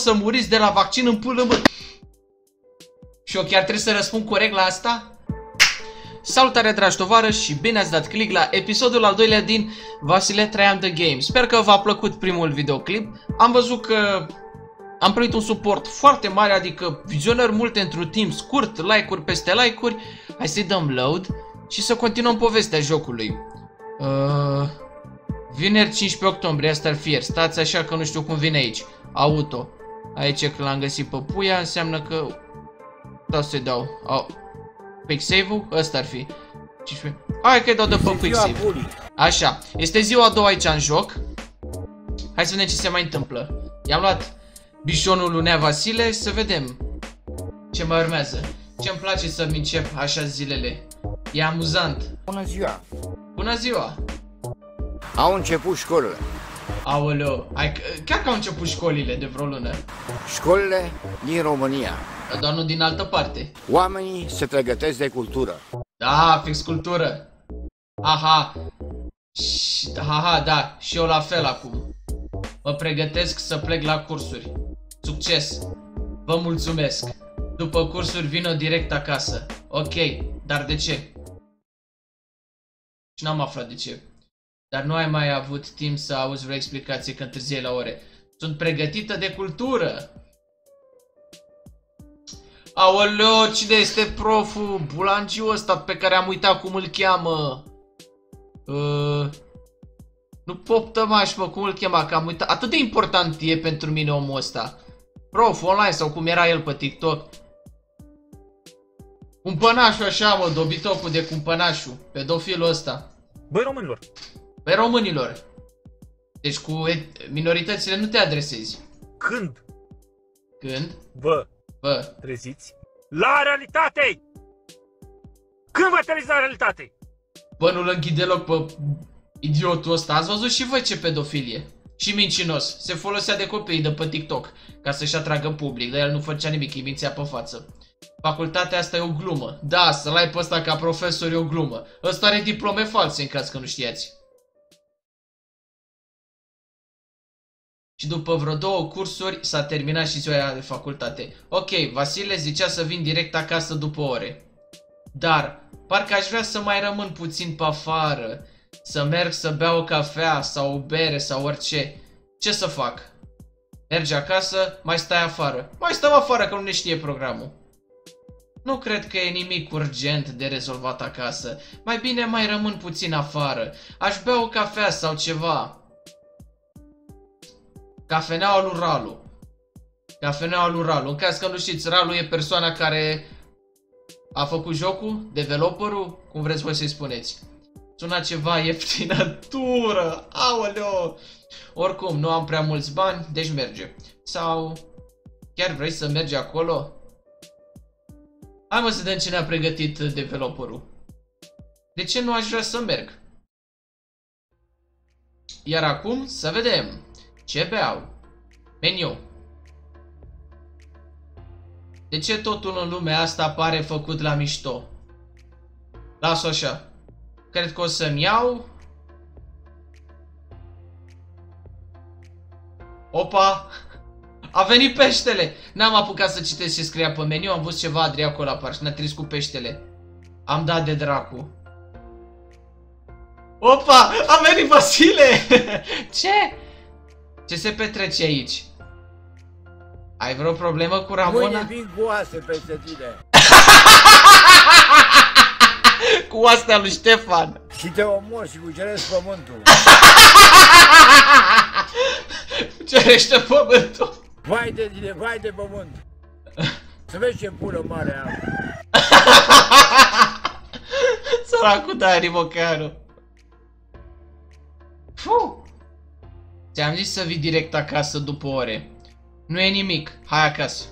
să muriți de la vaccin în pulă, mă. Și eu chiar trebuie să răspund corect la asta? Salutare dragi tovarăși și bine ați dat click la episodul al doilea din Vasile Traian The Game. Sper că v-a plăcut primul videoclip. Am văzut că am primit un suport foarte mare, adică vizionări multe într-un timp scurt, like-uri peste like-uri. Hai să-i dăm load și să continuăm povestea jocului. Uh, vineri 15 octombrie, asta ar fi ieri. Stați așa că nu știu cum vine aici. Auto. Aici că l-am găsit pe puia, înseamnă că... Da să-i dau. Au. Quick save-ul? Ăsta ar fi. 15. Hai că-i dau de pe quick save. Așa. Este ziua a doua aici în joc. Hai să vedem ce se mai întâmplă. I-am luat bișonul lunea Vasile să vedem ce mai urmează. Ce-mi place să-mi încep așa zilele. E amuzant. Bună ziua! Bună ziua! Au început școlile. Aoleo, hai, chiar că au început școlile de vreo lună. Școlile din România. Dar nu din altă parte. Oamenii se pregătesc de cultură. Da, fix cultură. Aha. Și, aha, da, și eu la fel acum. Mă pregătesc să plec la cursuri. Succes! Vă mulțumesc! După cursuri vină direct acasă. Ok, dar de ce? Și n-am aflat de ce. Dar nu ai mai avut timp să auzi vreo explicație că întârziei la ore. Sunt pregătită de cultură! Aoleo, cine este proful? Bulangiu ăsta pe care am uitat cum îl cheamă. Uh, nu poptămaș, mă, cum îl chema, că am uitat. Atât de important e pentru mine omul ăsta. Prof, online sau cum era el pe TikTok. Cumpănașul așa, mă, dobitocul de cumpănașul. Pedofilul ăsta. Băi românilor, Pe românilor. Deci cu et- minoritățile nu te adresezi. când Când? vă Bă, treziți la realitate? Când vă treziți la realitate? bă, nu-l înghid deloc pe idiotul ăsta. Ați văzut și voi ce pedofilie. Și mincinos. Se folosea de copii de pe TikTok ca să-și atragă public, dar el nu făcea nimic, îi mințea pe față. Facultatea asta e o glumă. Da, să-l ai pe ăsta ca profesor e o glumă. Ăsta are diplome false în caz că nu știați. Și după vreo două cursuri s-a terminat și ziua aia de facultate. Ok, Vasile zicea să vin direct acasă după ore. Dar, parcă aș vrea să mai rămân puțin pe afară. Să merg să beau o cafea sau o bere sau orice. Ce să fac? Mergi acasă, mai stai afară. Mai stăm afară că nu ne știe programul. Nu cred că e nimic urgent de rezolvat acasă. Mai bine mai rămân puțin afară. Aș bea o cafea sau ceva. Cafeneaua lui Ralu. Cafeneaua lui Ralu. În caz că nu știți, Ralu e persoana care a făcut jocul, developerul, cum vreți voi să-i spuneți. Suna ceva ieftinătură, aoleo! Oricum, nu am prea mulți bani, deci merge. Sau chiar vrei să mergi acolo? Hai mă să vedem ce ne-a pregătit developerul. De ce nu aș vrea să merg? Iar acum să vedem ce beau. Meniu. De ce totul în lumea asta pare făcut la mișto? Las-o așa. Cred că o să-mi iau... Opa! A venit peștele! N-am apucat să citesc ce scria pe meniu, am văzut ceva Adria acolo apar și ne-a trist cu peștele. Am dat de dracu. Opa! A venit Vasile! ce? Ce se petrece aici? Ai vreo problemă cu Ramona? Mâine vin cu oase peste tine. cu astea lui Ștefan. Și te omor și cuceresc pământul. Cerește pământul. Vai de tine, vai de pământ. Să vezi ce pulă mare am. Săracul Dari Mocanu. Fu! Ți-am zis să vii direct acasă după ore. Nu e nimic, hai acasă.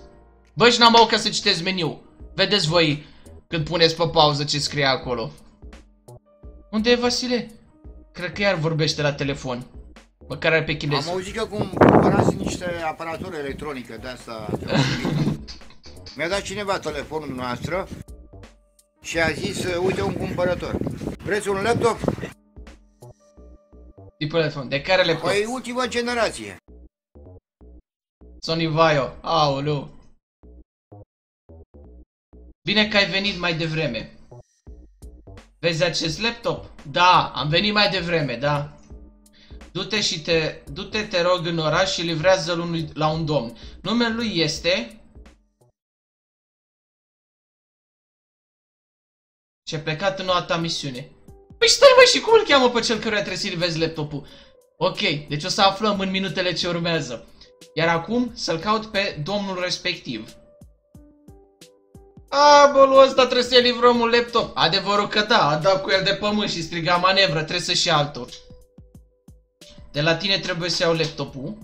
Bă, și n-am apucat să citesc meniu. Vedeți voi când puneți pe pauză ce scrie acolo. Unde e Vasile? Cred că iar vorbește la telefon. Măcar are pe Am chinez. auzit că cum cumpărați niște aparatură electronică de asta. Mi-a dat cineva telefonul noastră și a zis, uite un cumpărător. Vreți un laptop? Tipul de telefon. De care le pot? Păi ultima generație. Sony Vaio. Aoleu. Bine că ai venit mai devreme. Vezi acest laptop? Da, am venit mai devreme, da. Du-te și te, du-te, te rog, în oraș și livrează-l la un domn. Numele lui este... Și a plecat în noua ta misiune. Păi stai mă, și cum îl cheamă pe cel căruia trebuie să-i livezi laptopul? Ok, deci o să aflăm în minutele ce urmează. Iar acum să-l caut pe domnul respectiv. A, bă, lui ăsta trebuie să-i livrăm un laptop. Adevărul că da, a dat cu el de pământ și striga manevră, trebuie să-și altul. De la tine trebuie să iau laptopul.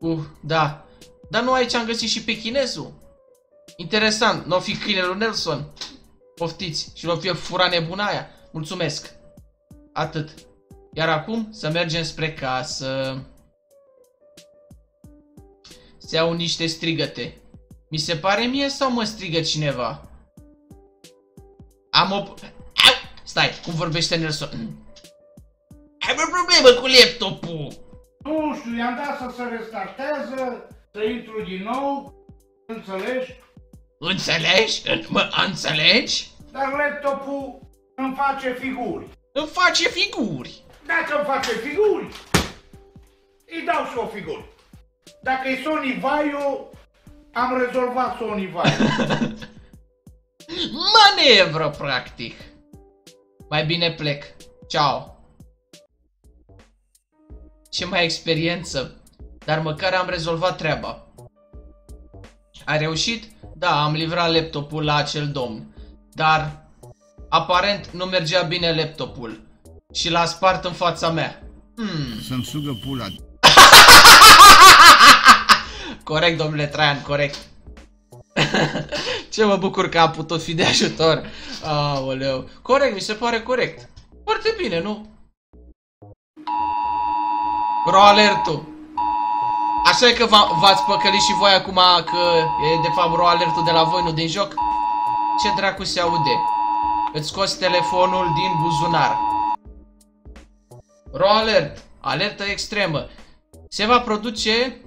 Uh, da. Dar nu aici am găsit și pe chinezul. Interesant, nu o fi câinele lui Nelson. Poftiți, și nu o fi fura nebuna aia. Mulțumesc. Atât. Iar acum să mergem spre casă. Se iau niște strigăte. Mi se pare mie sau mă strigă cineva? Am o... Stai, cum vorbește Nelson? Am o problemă cu laptopul. Nu știu, i-am dat să se restartează, să intru din nou, înțelegi? Înțelegi? Mă înțelegi? Dar laptopul îmi face figuri. Îmi face figuri. Dacă îmi face figuri, îi dau și o figură. Dacă e Sony Vaio, am rezolvat Sony Vaio. Manevră, practic. Mai bine plec. Ciao. Ce mai experiență. Dar măcar am rezolvat treaba. Ai reușit? Da, am livrat laptopul la acel domn. Dar, aparent, nu mergea bine laptopul. Și l-a spart în fața mea. Hmm. Să-mi sugă pula. corect, domnule Traian, corect. Ce mă bucur că am putut fi de ajutor. Aoleu. Corect, mi se pare corect. Foarte bine, nu? Bro alertul. Așa e că v-ați păcălit și voi acum că e de fapt bro alertul de la voi, nu din joc? Ce dracu se aude? Îți scoți telefonul din buzunar. Ro alert. Alertă extremă. Se va produce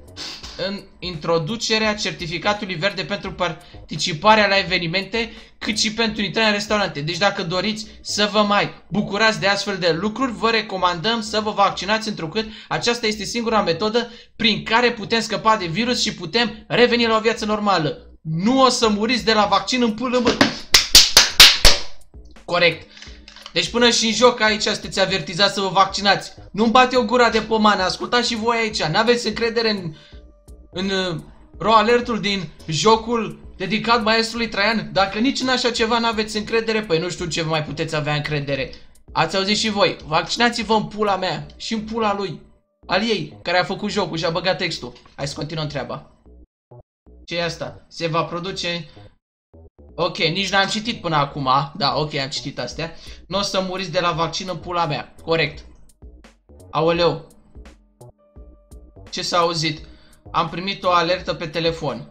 în introducerea certificatului verde pentru participarea la evenimente, cât și pentru intrarea în restaurante. Deci dacă doriți să vă mai bucurați de astfel de lucruri, vă recomandăm să vă vaccinați întrucât aceasta este singura metodă prin care putem scăpa de virus și putem reveni la o viață normală. Nu o să muriți de la vaccin în pulă, mă. Corect. Deci până și în joc aici sunteți avertizați să vă vaccinați. Nu-mi bate o gura de pomană, ascultați și voi aici. N-aveți încredere în în uh, ro alertul din jocul dedicat maestrului Traian. Dacă nici în așa ceva n-aveți încredere, păi nu știu ce mai puteți avea încredere. Ați auzit și voi, vaccinați-vă în pula mea și în pula lui, al ei, care a făcut jocul și a băgat textul. Hai să continuăm treaba. ce e asta? Se va produce... Ok, nici n-am citit până acum, da, ok, am citit astea. Nu o să muriți de la vaccin în pula mea, corect. Aoleu. Ce s-a auzit? am primit o alertă pe telefon.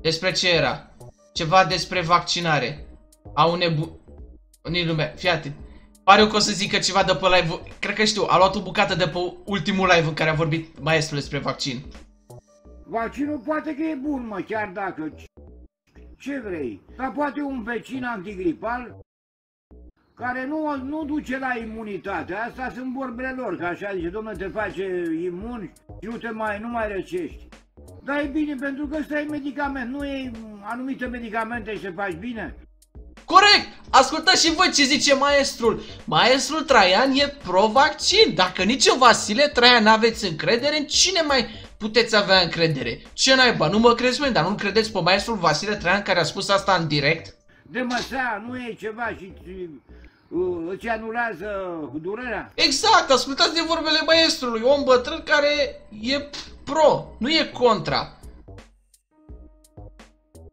Despre ce era? Ceva despre vaccinare. Au nebu... Unii lume, fii atent. Pare că o să zică ceva de pe live Cred că știu, a luat o bucată de pe ultimul live în care a vorbit maestrul despre vaccin. Vaccinul poate că e bun, mă, chiar dacă... Ce vrei? Dar poate un vecin antigripal care nu, nu duce la imunitate. Asta sunt vorbele lor, că așa zice, domnule, te face imun și nu te mai, nu mai răcești. Dar e bine, pentru că ăsta e medicament, nu e anumite medicamente și te faci bine. Corect! Ascultați și voi ce zice maestrul. Maestrul Traian e pro-vaccin. Dacă nici în Vasile Traian n-aveți încredere, în cine mai puteți avea încredere? Ce naiba, nu mă crezi, mă, dar nu credeți pe maestrul Vasile Traian care a spus asta în direct? De măsea, nu e ceva și uh, îți anulează durerea? Exact, ascultați de vorbele maestrului, om bătrân care e pro, nu e contra.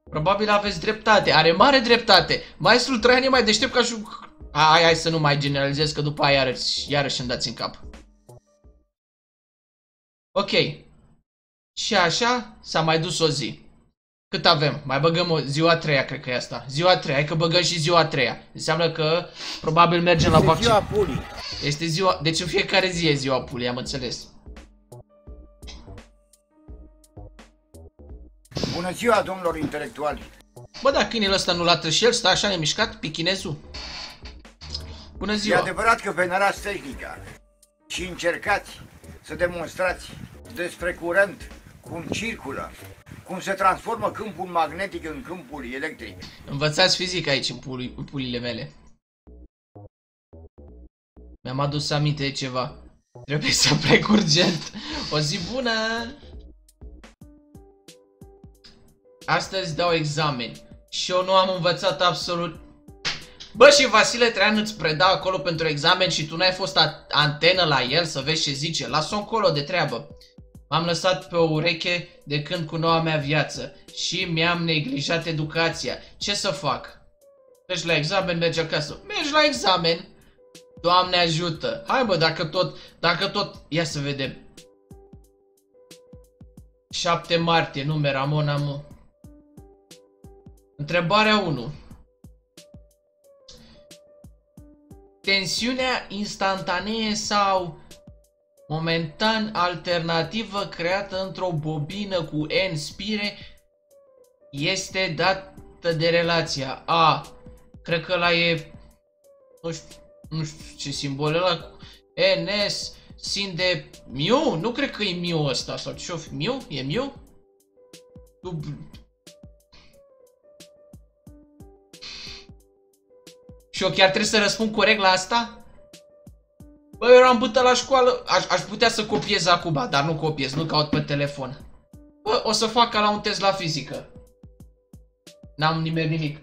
Probabil aveți dreptate, are mare dreptate. Maestrul Traian e mai deștept ca și... Hai, hai să nu mai generalizez, că după aia iarăși, iarăși îmi dați în cap. Ok. Și așa s-a mai dus o zi. Cât avem? Mai băgăm o ziua a treia, cred că e asta. Ziua a treia, hai că băgăm și ziua a treia. Înseamnă că probabil mergem este la vaccin. ziua pulii. Este ziua... Deci în fiecare zi e ziua pulii, am înțeles. Bună ziua, domnilor intelectuali! Bă, da, câinele ăsta nu latră și el, stă așa nemișcat, pichinezul. Bună E ziua! adevărat că venerați tehnica și încercați să demonstrați despre curent, cum circulă, cum se transformă câmpul magnetic în câmpul electric. Învățați fizică aici, în, puli, în pulile mele. Mi-am adus aminte de ceva. Trebuie să plec urgent. O zi bună! Astăzi dau examen și eu nu am învățat absolut... Bă, și Vasile Traian îți preda acolo pentru examen și tu n-ai fost a- antenă la el să vezi ce zice. Lasă-o încolo de treabă. M-am lăsat pe o ureche de când cu noua mea viață și mi-am neglijat educația. Ce să fac? Mergi la examen, mergi acasă. Mergi la examen. Doamne ajută. Hai bă, dacă tot, dacă tot, ia să vedem. 7 martie, nume Ramon Amu. Întrebarea 1. Tensiunea instantanee sau momentan alternativă creată într-o bobină cu N spire este dată de relația A. Cred că la e... Nu știu, nu știu ce simbol e ăla cu NS sin de Miu? Nu cred că e Miu ăsta sau ce fi Miu? E Miu? Dub... Și eu chiar trebuie să răspund corect la asta? Bă, eu eram bâtă la școală, aș, aș putea să copiez acum, dar nu copiez, nu caut pe telefon. Bă, o să fac ca la un test la fizică. N-am nimeni nimic.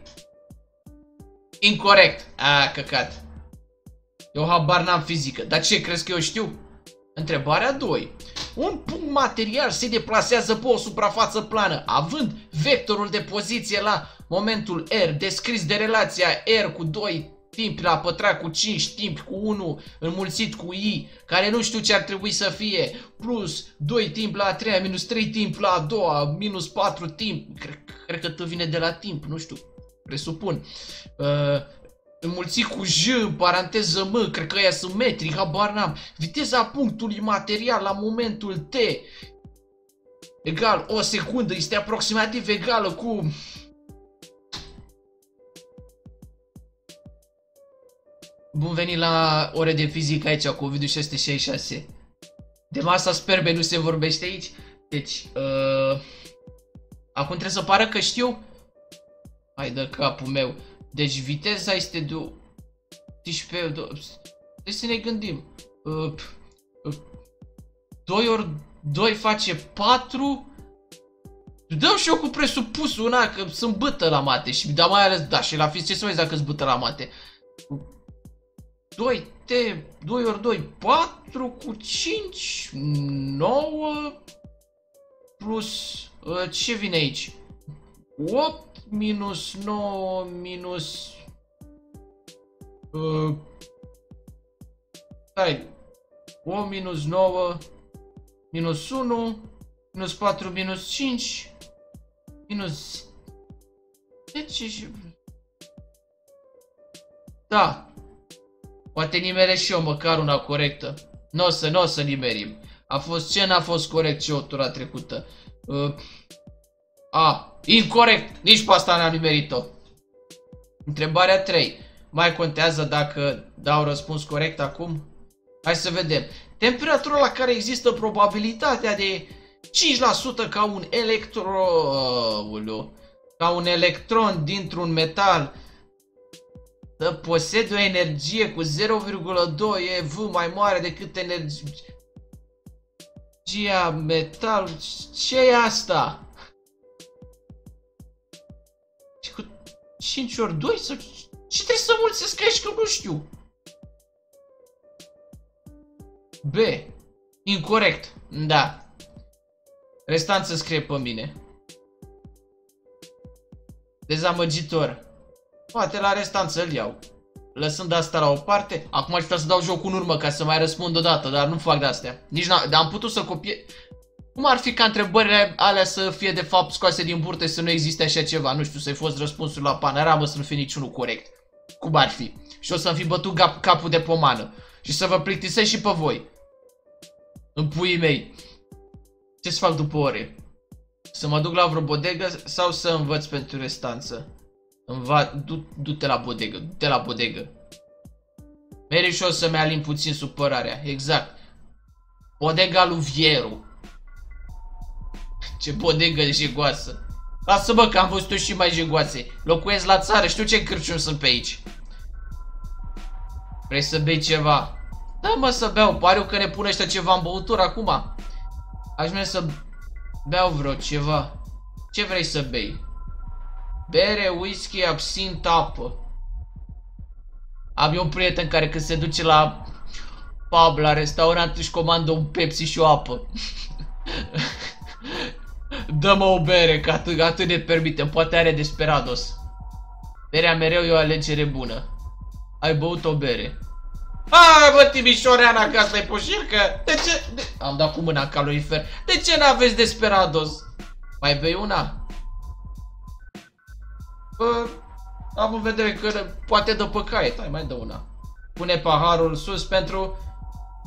Incorrect. A, căcat. Eu habar n-am fizică. Dar ce, crezi că eu știu? Întrebarea 2. Un punct material se deplasează pe o suprafață plană, având vectorul de poziție la momentul R, descris de relația R cu 2 timp la pătrat cu 5 timp cu 1 înmulțit cu I, care nu știu ce ar trebui să fie, plus 2 timp la a 3 minus 3 timp la a doua, minus 4 timp, cred, cred că tot vine de la timp, nu știu, presupun. Uh, înmulțit cu J, în paranteză M, cred că ăia sunt metri, habar n-am. Viteza punctului material la momentul T egal o secundă este aproximativ egală cu Bun venit la ore de fizică aici cu Ovidiu 666. De masa sperbe nu se vorbește aici. Deci, uh, acum trebuie să pară că știu. Hai de capul meu. Deci viteza este de 18... Deci să ne gândim. Uh, uh, 2 ori 2 face 4. Dăm și eu cu presupusul una că sunt bâtă la mate și da mai ales da și la fizică ce să vezi dacă sunt bâtă la mate. 2 T 2 ori 2 4 cu 5 9 plus uh, ce vine aici? 8 minus 9 minus uh, Hai 8 minus 9 minus 1 minus 4 minus 5 minus 10 și Da Poate nimere și eu măcar una corectă. Nu o să, nu o să nimerim. A fost ce n-a fost corect ce o tura trecută. Uh, a, incorrect. Nici pe asta n-am nimerit-o. Întrebarea 3. Mai contează dacă dau răspuns corect acum? Hai să vedem. Temperatura la care există probabilitatea de 5% ca un electron... Ca un electron dintr-un metal să posede o energie cu 0,2 eV mai mare decât energia metal. ce e asta? Și cu 5 ori 2 sau ce trebuie să mulțesc aici că nu știu? B. Incorrect. Da. Restant să scrie pe mine. Dezamăgitor. Poate la restant să-l iau. Lăsând asta la o parte, acum aș putea să dau jocul în urmă ca să mai răspund odată, dar nu fac de-astea. Nici n-am, dar am putut să copie... Cum ar fi ca întrebările alea să fie de fapt scoase din burtă și să nu existe așa ceva? Nu știu, să-i fost răspunsul la panoramă să nu fie niciunul corect. Cum ar fi? Și o să-mi fi bătut cap capul de pomană. Și să vă plictisesc și pe voi. În puii mei. Ce să fac după ore? Să mă duc la vreo bodegă sau să învăț pentru restanță? Înva... Du- Du-te la bodegă, du-te la bodegă. Meri și o să-mi alim puțin supărarea, exact. Bodega lui Vieru. Ce bodegă jegoasă. Lasă-mă că am văzut și mai jegoase. Locuiesc la țară, știu ce cârciuni sunt pe aici. Vrei să bei ceva? Da, mă, să beau. Pare că ne pune ăștia ceva în băutură acum. Aș vrea să beau vreo ceva. Ce vrei să bei? Bere, whisky, absint, apă. Am eu un prieten care când se duce la pub, la restaurant, își comandă un Pepsi și o apă. Dă-mă o bere, că atât, atât ne permitem. Poate are Desperados. Berea mereu e o alegere bună. Ai băut o bere. Hai bă, Timișoreana, că asta e poșircă. De ce? De... Am dat cu mâna în calorifer. De ce n-aveți Desperados? Mai bei una? Bă, am în vedere că poate dă pe caiet. Hai, mai dă una. Pune paharul sus pentru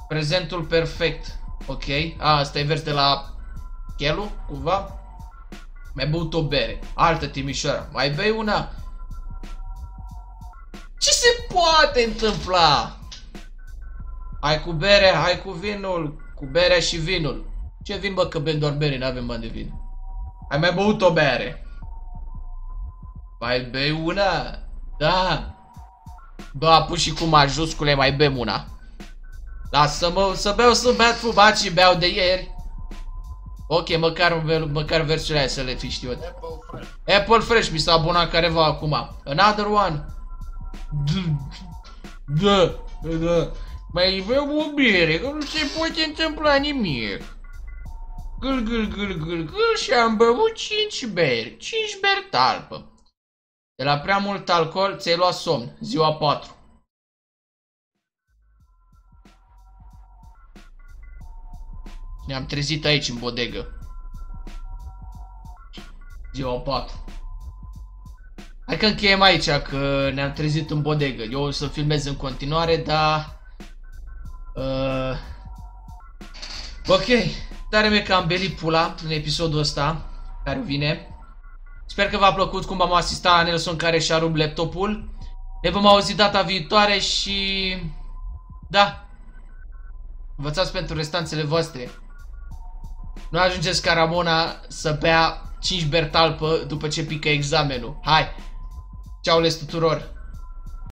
prezentul perfect. Ok. A, asta e vers de la Chelu, cumva. Mi-ai băut o bere. Altă Timișoara. Mai bei una? Ce se poate întâmpla? Hai cu bere, hai cu vinul. Cu berea și vinul. Ce vin bă că bem doar bere, n-avem bani de vin. Ai mai băut o bere? Mai bei una? Da. Bă, apus și cu majuscule mai bem una. Lasă-mă să beau să beat fubat și beau de ieri. Ok, măcar, măcar versurile aia să le fi știut. Apple Fresh. Apple Fresh mi s-a abonat careva acum. Another one. Da, da. Mai vreau o bere, că nu se poate întâmpla nimic. Gâl, gâl, gâl, gâl, gâl și am băut 5 beri. 5 beri talpă. De la prea mult alcool ți-ai luat somn. Ziua 4. Ne-am trezit aici în bodegă. Ziua 4. Hai că încheiem aici, că ne-am trezit în bodegă. Eu o să filmez în continuare, dar... Uh, ok, tare mie că am belit pula în episodul ăsta, care vine. Sper că v-a plăcut cum am asistat la Nelson care și-a rupt laptopul. Ne vom auzi data viitoare și... Da. Învățați pentru restanțele voastre. Nu ajungeți ca Ramona să bea 5 bertalpă după ce pică examenul. Hai! Ceau les tuturor!